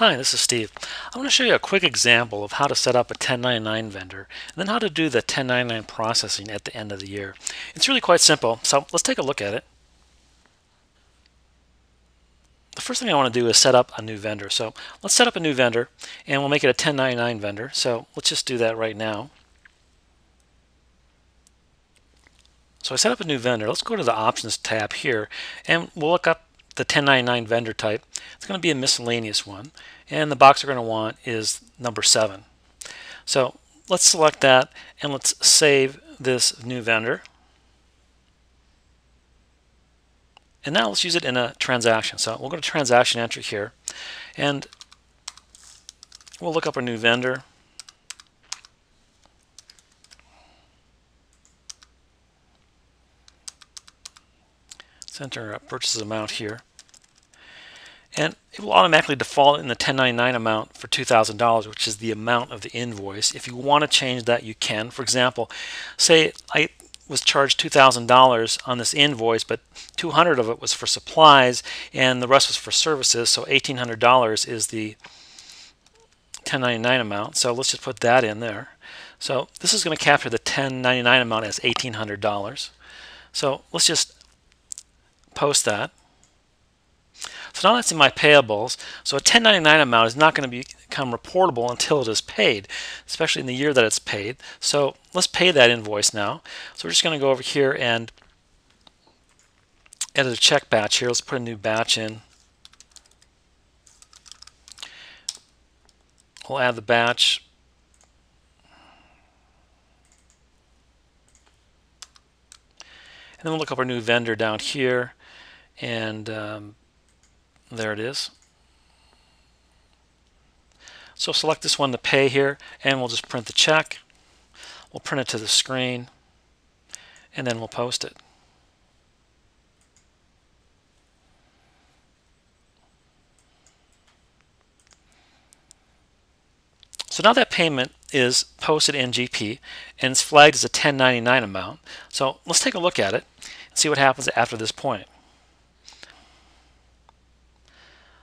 Hi, this is Steve. I want to show you a quick example of how to set up a 1099 vendor and then how to do the 1099 processing at the end of the year. It's really quite simple, so let's take a look at it. The first thing I want to do is set up a new vendor. So let's set up a new vendor and we'll make it a 1099 vendor. So let's just do that right now. So I set up a new vendor. Let's go to the options tab here and we'll look up the 1099 vendor type. It's going to be a miscellaneous one. And the box we're going to want is number 7. So let's select that and let's save this new vendor. And now let's use it in a transaction. So we'll go to transaction entry here and we'll look up our new vendor. Let's enter a uh, purchase amount here and it will automatically default in the 1099 amount for $2,000 which is the amount of the invoice. If you want to change that you can. For example, say I was charged $2,000 on this invoice but 200 of it was for supplies and the rest was for services so $1,800 is the 1099 amount so let's just put that in there. So this is going to capture the 1099 amount as $1,800. So let's just post that. So now that's in my payables. So a 1099 amount is not going to become reportable until it is paid, especially in the year that it's paid. So let's pay that invoice now. So we're just going to go over here and edit a check batch here. Let's put a new batch in. We'll add the batch. And then we'll look up our new vendor down here and um, there it is. So select this one to pay here and we'll just print the check. We'll print it to the screen and then we'll post it. So now that payment is posted in GP and it's flagged as a 1099 amount. So let's take a look at it and see what happens after this point.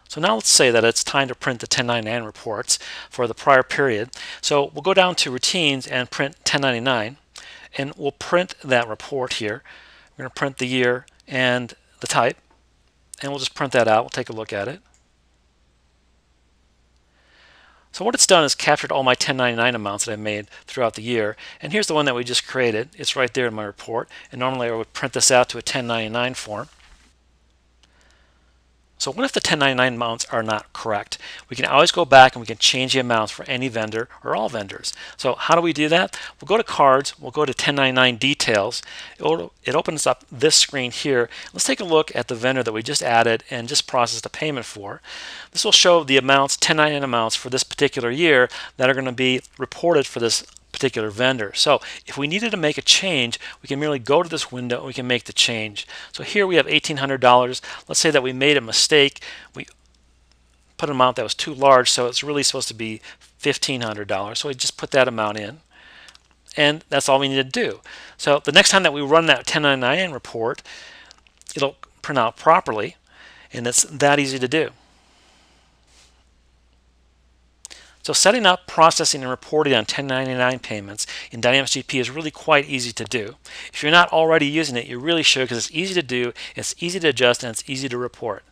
So now let's say that it's time to print the 1099 reports for the prior period. So we'll go down to routines and print 1099 and we'll print that report here. We're going to print the year and the type and we'll just print that out. We'll take a look at it. So what it's done is captured all my 1099 amounts that I made throughout the year. And here's the one that we just created. It's right there in my report. And normally I would print this out to a 1099 form. So what if the 1099 amounts are not correct? We can always go back and we can change the amounts for any vendor or all vendors. So how do we do that? We'll go to cards, we'll go to 1099 details. It opens up this screen here. Let's take a look at the vendor that we just added and just processed a payment for. This will show the amounts, 1099 amounts for this particular year that are going to be reported for this particular vendor. So if we needed to make a change, we can merely go to this window and we can make the change. So here we have $1,800. Let's say that we made a mistake. We put an amount that was too large, so it's really supposed to be $1,500. So we just put that amount in. And that's all we need to do. So the next time that we run that 1099 report, it'll print out properly, and it's that easy to do. So setting up, processing, and reporting on 1099 payments in Dynamics GP is really quite easy to do. If you're not already using it, you really should because it's easy to do, it's easy to adjust, and it's easy to report.